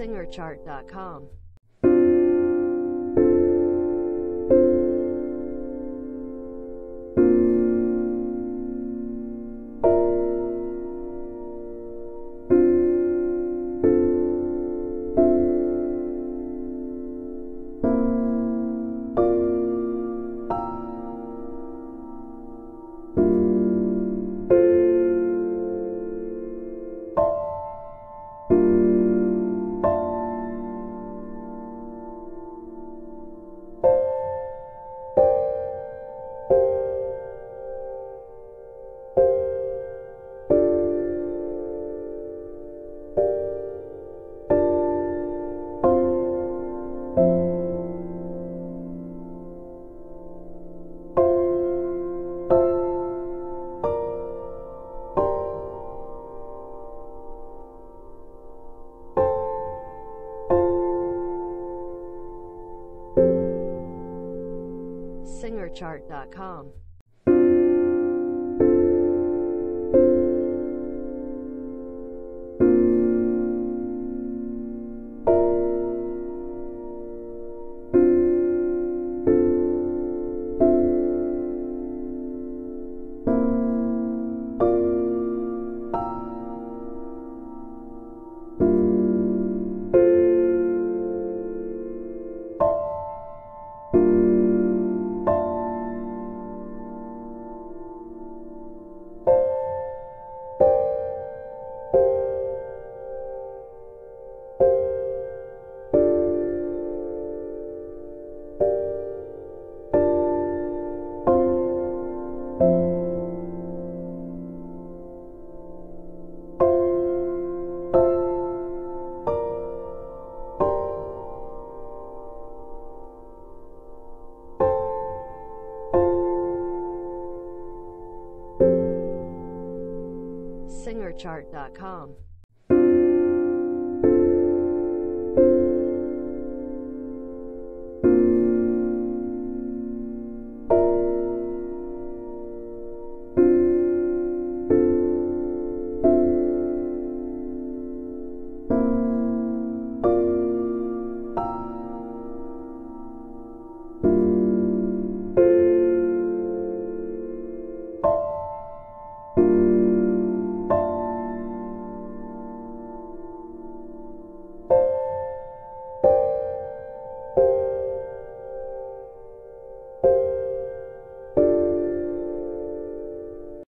SingerChart.com. SingerChart.com. SingerChart.com.